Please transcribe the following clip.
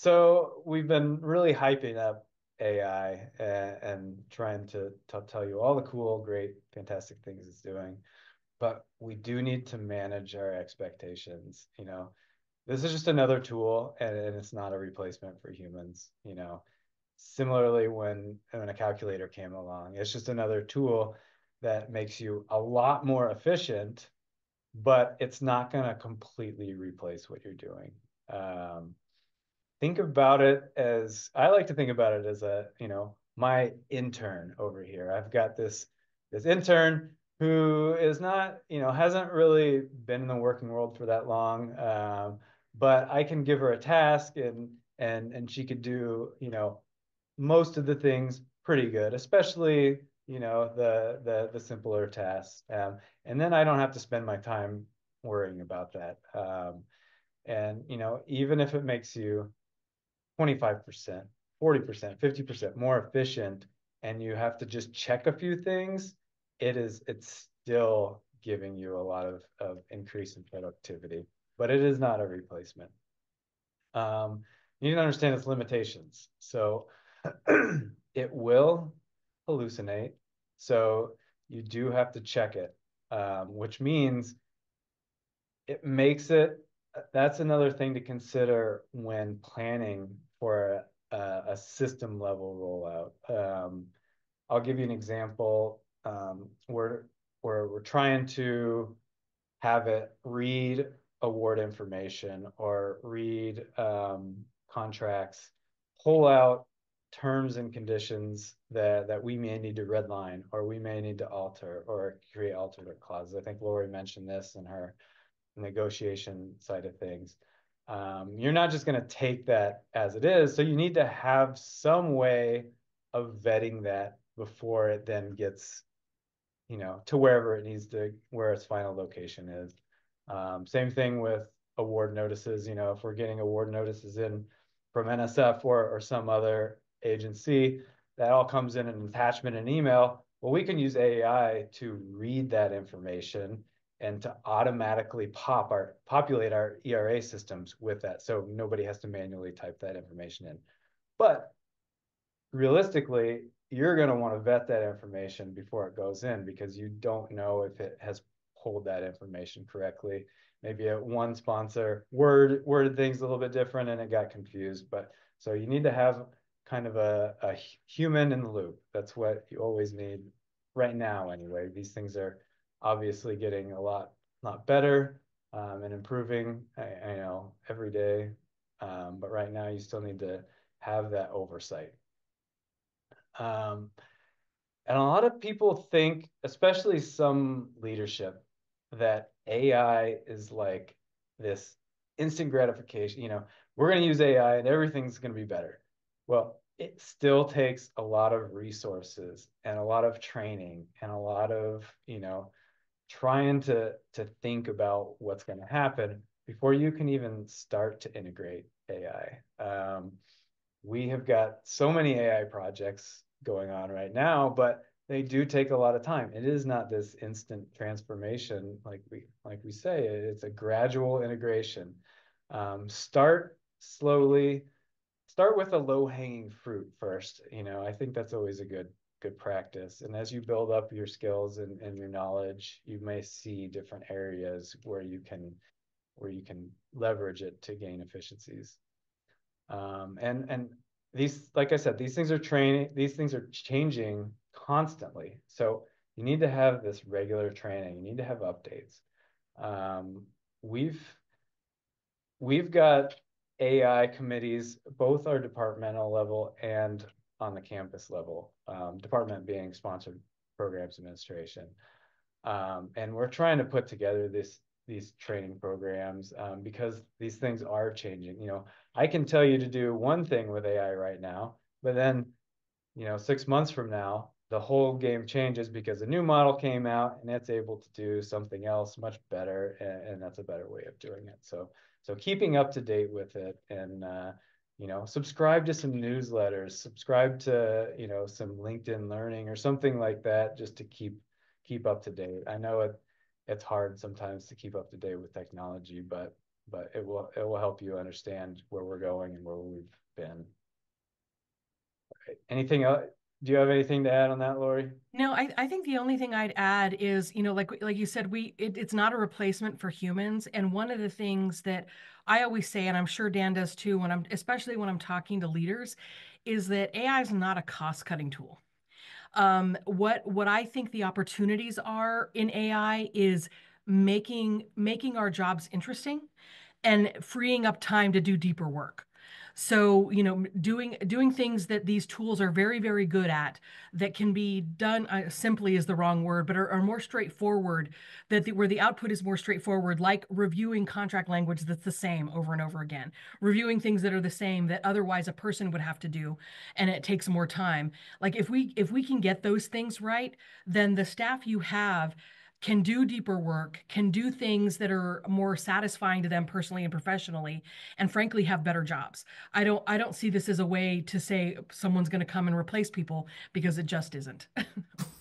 So we've been really hyping up AI and, and trying to tell you all the cool, great, fantastic things it's doing. But we do need to manage our expectations. You know, this is just another tool and, and it's not a replacement for humans, you know. Similarly, when, when a calculator came along, it's just another tool that makes you a lot more efficient, but it's not going to completely replace what you're doing. Um, think about it as I like to think about it as a, you know, my intern over here. I've got this this intern who is not, you know, hasn't really been in the working world for that long, um, but I can give her a task and and and she could do, you know, most of the things pretty good, especially you know the the the simpler tasks, um, and then I don't have to spend my time worrying about that. Um, and you know, even if it makes you 25%, 40%, 50% more efficient, and you have to just check a few things, it is it's still giving you a lot of, of increase in productivity, but it is not a replacement. Um, you need to understand its limitations. So it will hallucinate. So you do have to check it, um, which means it makes it, that's another thing to consider when planning for a, a system level rollout. Um, I'll give you an example. Um, we're, we're, we're trying to have it read award information or read um, contracts, pull out terms and conditions that, that we may need to redline or we may need to alter or create alternate clauses. I think Lori mentioned this in her negotiation side of things. Um, you're not just going to take that as it is. So you need to have some way of vetting that before it then gets, you know, to wherever it needs to, where its final location is. Um, same thing with award notices. You know, if we're getting award notices in from NSF or, or some other agency, that all comes in an attachment and email. Well, we can use AI to read that information and to automatically pop our populate our ERA systems with that. So nobody has to manually type that information in. But realistically, you're going to want to vet that information before it goes in because you don't know if it has pulled that information correctly. Maybe a one sponsor word worded things a little bit different and it got confused. But so you need to have kind of a, a human in the loop. That's what you always need right now anyway. These things are obviously getting a lot lot better um, and improving. I, know every day, um, but right now you still need to have that oversight. Um, and a lot of people think, especially some leadership, that AI is like this instant gratification. You know, we're going to use AI and everything's going to be better. Well, it still takes a lot of resources and a lot of training and a lot of, you know, trying to to think about what's going to happen before you can even start to integrate AI. Um, we have got so many AI projects going on right now, but they do take a lot of time. It is not this instant transformation like we like we say. It's a gradual integration. Um, start slowly. Start with a low hanging fruit first. You know, I think that's always a good good practice. And as you build up your skills and, and your knowledge, you may see different areas where you can where you can leverage it to gain efficiencies. Um, and and these, like I said, these things are training, these things are changing constantly. So you need to have this regular training. You need to have updates. Um, we've we've got AI committees, both our departmental level and on the campus level, um, department being sponsored programs administration. Um, and we're trying to put together this these training programs um, because these things are changing. You know, I can tell you to do one thing with AI right now, but then, you know, six months from now, the whole game changes because a new model came out and it's able to do something else much better, and, and that's a better way of doing it. So, so keeping up to date with it and uh, you know subscribe to some newsletters subscribe to you know some linkedin learning or something like that just to keep keep up to date i know it it's hard sometimes to keep up to date with technology but but it will it will help you understand where we're going and where we've been. Anything else? Do you have anything to add on that, Lori? No, I, I think the only thing I'd add is, you know, like like you said, we it, it's not a replacement for humans. And one of the things that I always say, and I'm sure Dan does too, when I'm especially when I'm talking to leaders, is that AI is not a cost-cutting tool. Um, what what I think the opportunities are in AI is making making our jobs interesting and freeing up time to do deeper work. So, you know, doing doing things that these tools are very, very good at that can be done uh, simply is the wrong word, but are, are more straightforward. That the, where the output is more straightforward, like reviewing contract language that's the same over and over again, reviewing things that are the same that otherwise a person would have to do, and it takes more time. Like if we if we can get those things right, then the staff you have can do deeper work, can do things that are more satisfying to them personally and professionally, and frankly have better jobs. I don't I don't see this as a way to say someone's going to come and replace people because it just isn't.